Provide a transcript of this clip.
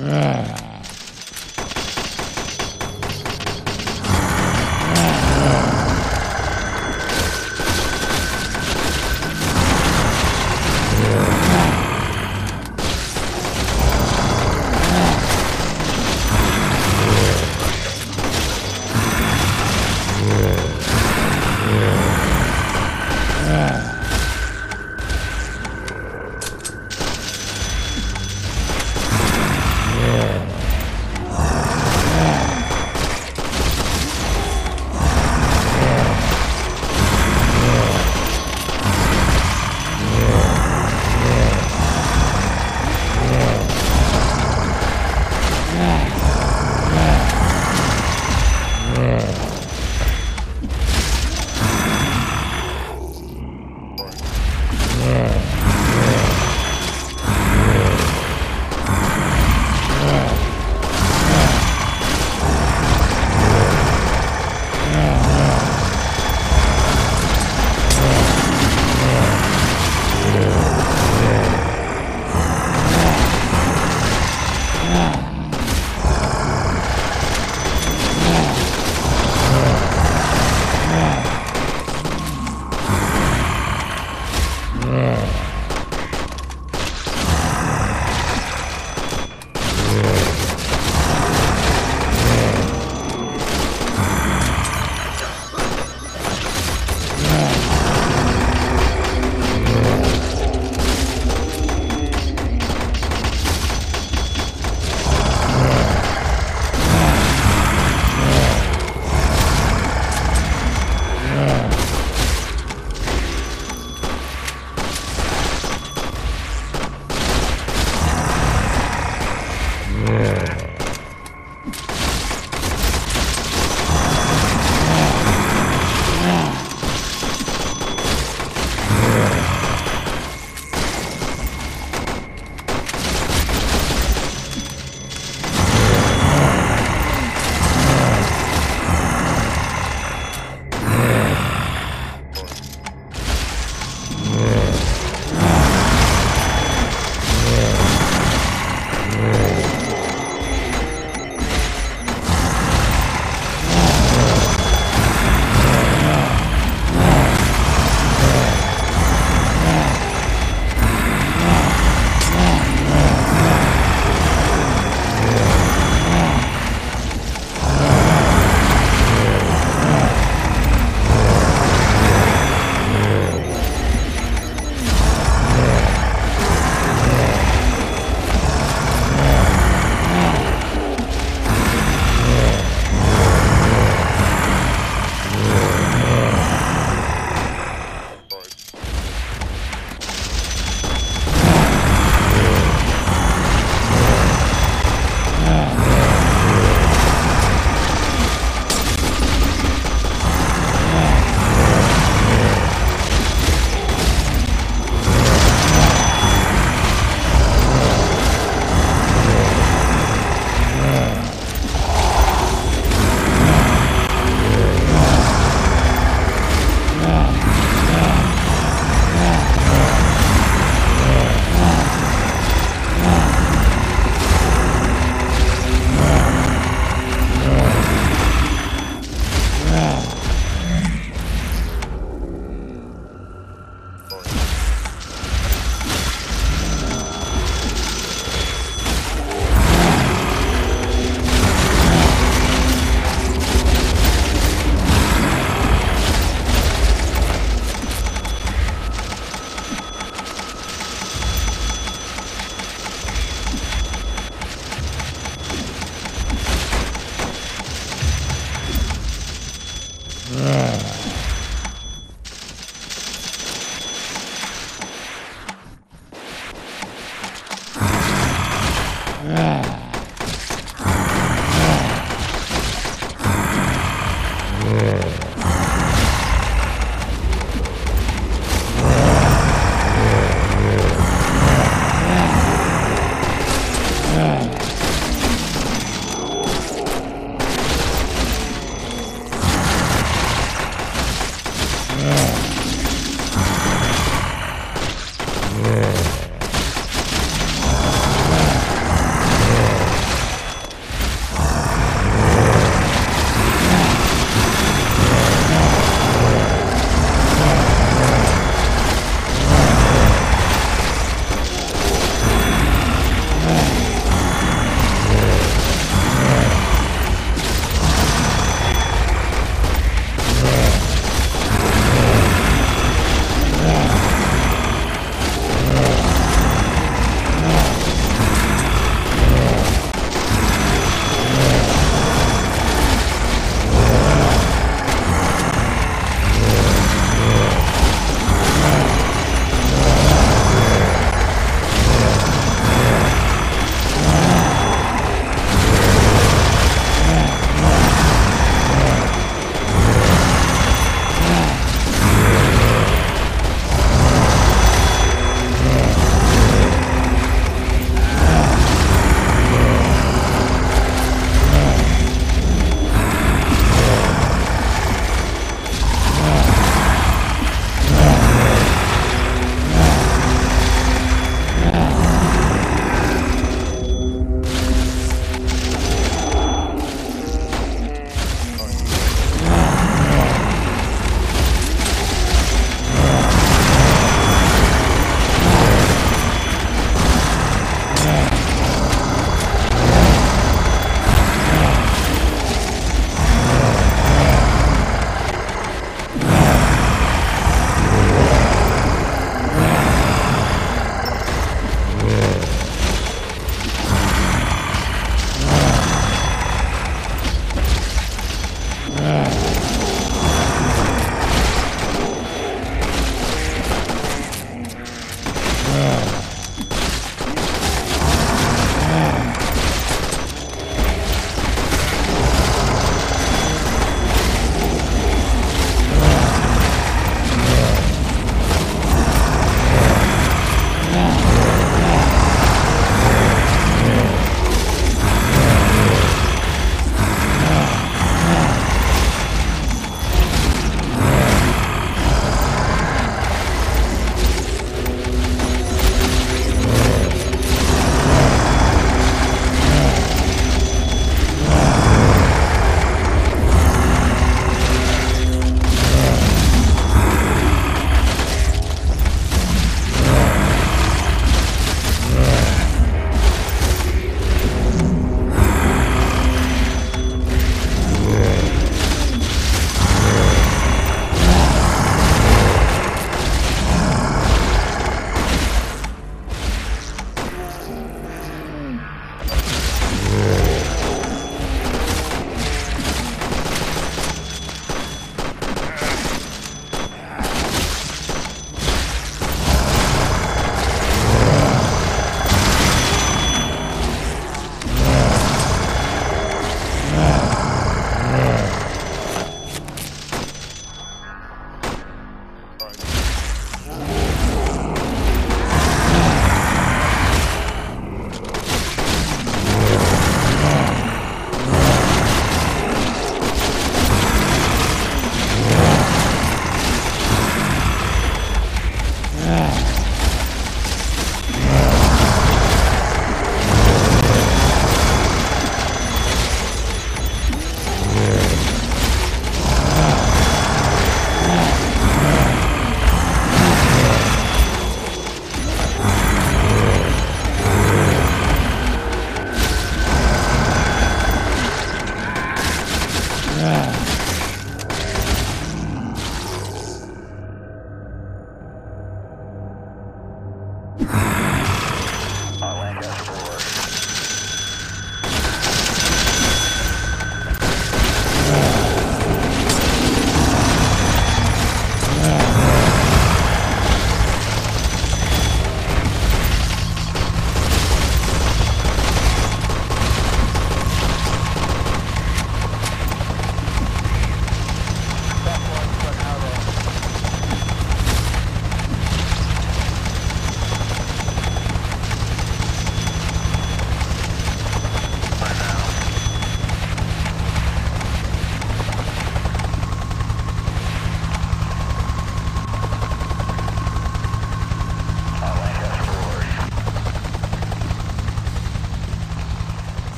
Ah!